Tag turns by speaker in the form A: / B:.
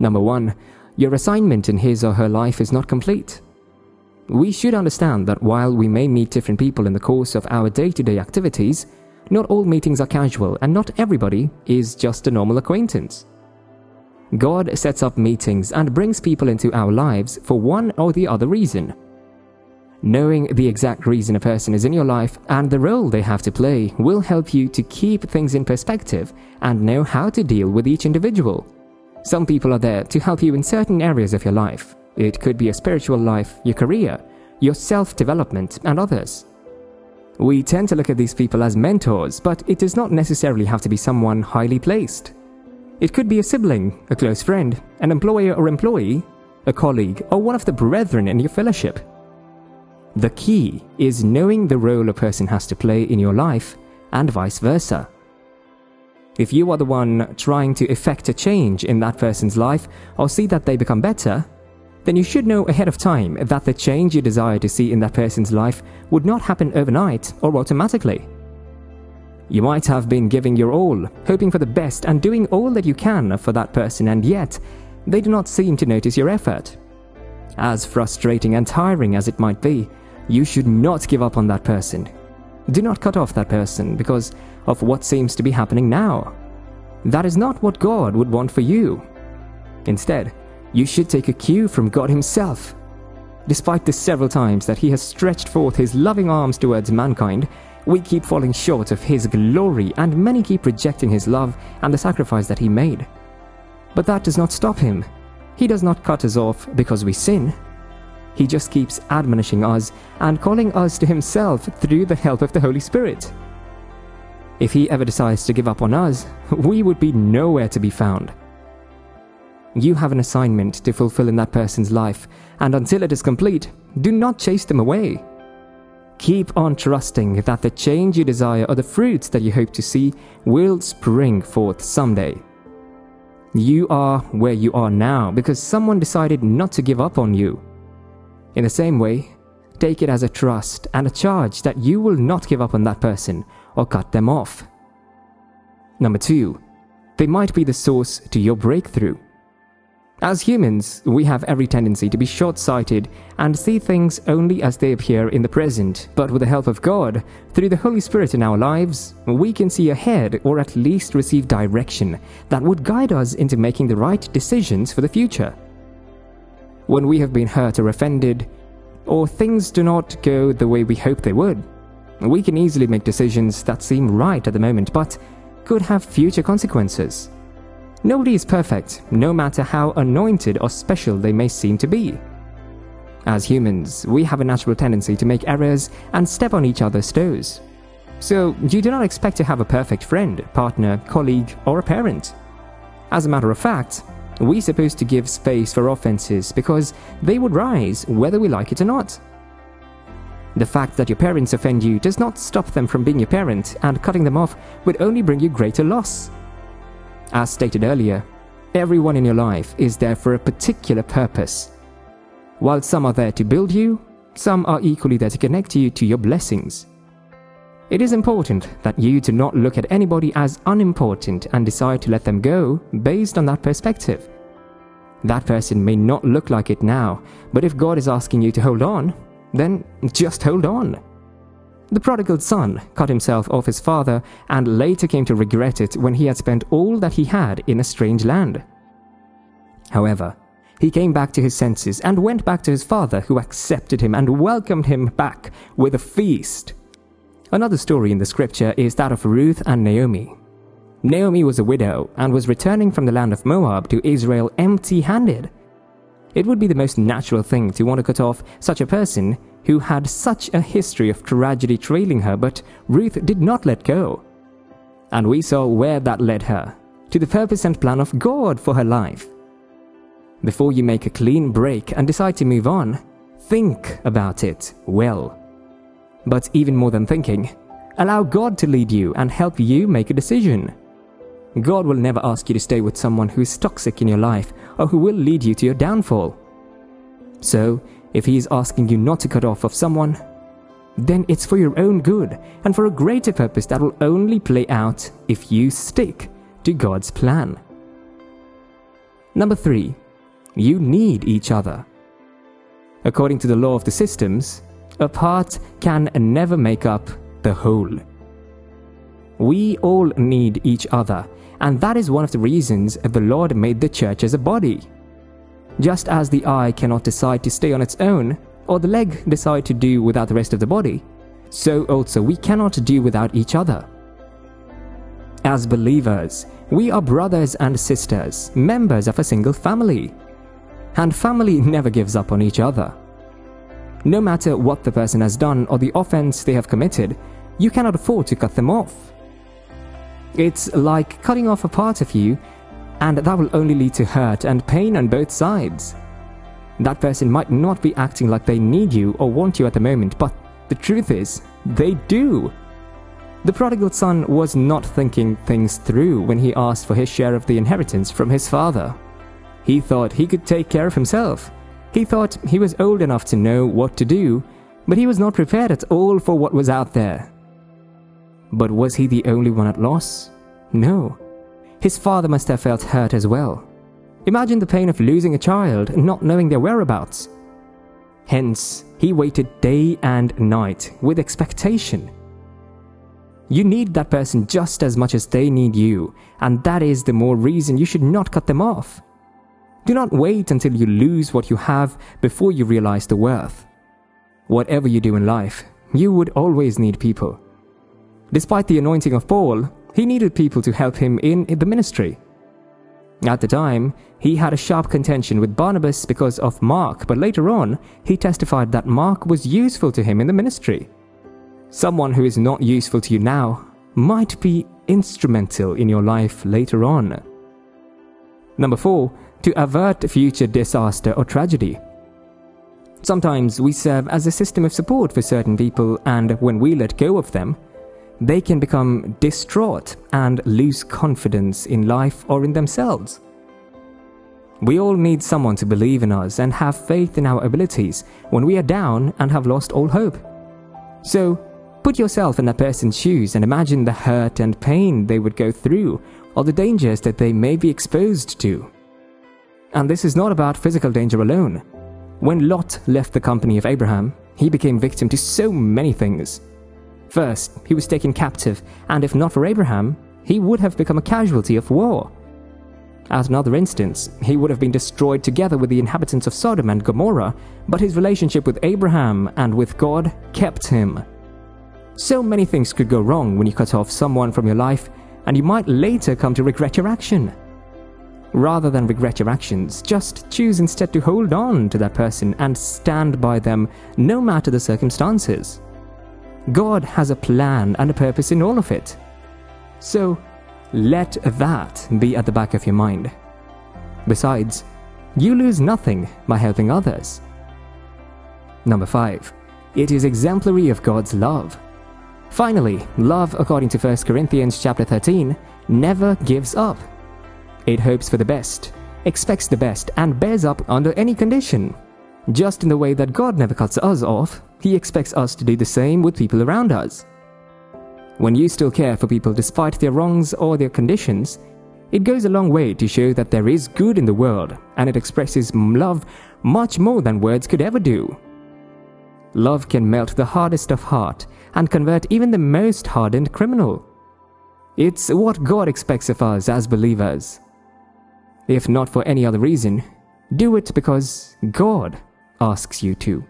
A: Number one, your assignment in his or her life is not complete. We should understand that while we may meet different people in the course of our day to day activities, not all meetings are casual and not everybody is just a normal acquaintance. God sets up meetings and brings people into our lives for one or the other reason. Knowing the exact reason a person is in your life and the role they have to play will help you to keep things in perspective and know how to deal with each individual. Some people are there to help you in certain areas of your life. It could be your spiritual life, your career, your self development, and others. We tend to look at these people as mentors, but it does not necessarily have to be someone highly placed. It could be a sibling, a close friend, an employer or employee, a colleague, or one of the brethren in your fellowship. The key is knowing the role a person has to play in your life and vice versa. If you are the one trying to effect a change in that person's life or see that they become better, then you should know ahead of time that the change you desire to see in that person's life would not happen overnight or automatically. You might have been giving your all, hoping for the best and doing all that you can for that person, and yet they do not seem to notice your effort. As frustrating and tiring as it might be, you should not give up on that person. Do not cut off that person because of what seems to be happening now. That is not what God would want for you. Instead, you should take a cue from God Himself. Despite the several times that He has stretched forth His loving arms towards mankind, we keep falling short of His glory and many keep rejecting His love and the sacrifice that He made. But that does not stop Him. He does not cut us off because we sin. He just keeps admonishing us and calling us to Himself through the help of the Holy Spirit. If He ever decides to give up on us, we would be nowhere to be found. You have an assignment to fulfill in that person's life, and until it is complete, do not chase them away. Keep on trusting that the change you desire or the fruits that you hope to see will spring forth someday. You are where you are now because someone decided not to give up on you. In the same way, take it as a trust and a charge that you will not give up on that person or cut them off. Number two, they might be the source to your breakthrough. As humans, we have every tendency to be short sighted and see things only as they appear in the present. But with the help of God, through the Holy Spirit in our lives, we can see ahead or at least receive direction that would guide us into making the right decisions for the future when we have been hurt or offended, or things do not go the way we hope they would. We can easily make decisions that seem right at the moment but could have future consequences. Nobody is perfect, no matter how anointed or special they may seem to be. As humans, we have a natural tendency to make errors and step on each other's toes. So, you do not expect to have a perfect friend, partner, colleague, or a parent. As a matter of fact, we're supposed to give space for offenses because they would rise whether we like it or not. The fact that your parents offend you does not stop them from being your parent, and cutting them off would only bring you greater loss. As stated earlier, everyone in your life is there for a particular purpose. While some are there to build you, some are equally there to connect you to your blessings. It is important that you do not look at anybody as unimportant and decide to let them go based on that perspective. That person may not look like it now, but if God is asking you to hold on, then just hold on. The prodigal son cut himself off his father and later came to regret it when he had spent all that he had in a strange land. However, he came back to his senses and went back to his father, who accepted him and welcomed him back with a feast. Another story in the scripture is that of Ruth and Naomi. Naomi was a widow and was returning from the land of Moab to Israel empty handed. It would be the most natural thing to want to cut off such a person who had such a history of tragedy trailing her, but Ruth did not let go. And we saw where that led her to the purpose and plan of God for her life. Before you make a clean break and decide to move on, think about it well. But even more than thinking, allow God to lead you and help you make a decision. God will never ask you to stay with someone who is toxic in your life or who will lead you to your downfall. So, if He is asking you not to cut off of someone, then it's for your own good and for a greater purpose that will only play out if you stick to God's plan. Number three, you need each other. According to the law of the systems, a part can never make up the whole. We all need each other, and that is one of the reasons the Lord made the church as a body. Just as the eye cannot decide to stay on its own, or the leg decide to do without the rest of the body, so also we cannot do without each other. As believers, we are brothers and sisters, members of a single family. And family never gives up on each other. No matter what the person has done or the offense they have committed, you cannot afford to cut them off. It's like cutting off a part of you, and that will only lead to hurt and pain on both sides. That person might not be acting like they need you or want you at the moment, but the truth is, they do. The prodigal son was not thinking things through when he asked for his share of the inheritance from his father. He thought he could take care of himself. He thought he was old enough to know what to do, but he was not prepared at all for what was out there. But was he the only one at loss? No. His father must have felt hurt as well. Imagine the pain of losing a child and not knowing their whereabouts. Hence, he waited day and night with expectation. You need that person just as much as they need you, and that is the more reason you should not cut them off. Do not wait until you lose what you have before you realize the worth. Whatever you do in life, you would always need people. Despite the anointing of Paul, he needed people to help him in the ministry. At the time, he had a sharp contention with Barnabas because of Mark, but later on, he testified that Mark was useful to him in the ministry. Someone who is not useful to you now might be instrumental in your life later on. Number 4. To avert future disaster or tragedy. Sometimes we serve as a system of support for certain people, and when we let go of them, they can become distraught and lose confidence in life or in themselves. We all need someone to believe in us and have faith in our abilities when we are down and have lost all hope. So, put yourself in that person's shoes and imagine the hurt and pain they would go through or the dangers that they may be exposed to. And this is not about physical danger alone. When Lot left the company of Abraham, he became victim to so many things First, he was taken captive, and if not for Abraham, he would have become a casualty of war. At another instance, he would have been destroyed together with the inhabitants of Sodom and Gomorrah, but his relationship with Abraham and with God kept him. So many things could go wrong when you cut off someone from your life, and you might later come to regret your action. Rather than regret your actions, just choose instead to hold on to that person and stand by them no matter the circumstances. God has a plan and a purpose in all of it. So, let that be at the back of your mind. Besides, you lose nothing by helping others. Number 5. It is exemplary of God's love. Finally, love according to 1 Corinthians chapter 13 never gives up. It hopes for the best, expects the best, and bears up under any condition. Just in the way that God never cuts us off, He expects us to do the same with people around us. When you still care for people despite their wrongs or their conditions, it goes a long way to show that there is good in the world and it expresses love much more than words could ever do. Love can melt the hardest of heart and convert even the most hardened criminal. It's what God expects of us as believers. If not for any other reason, do it because God asks you to.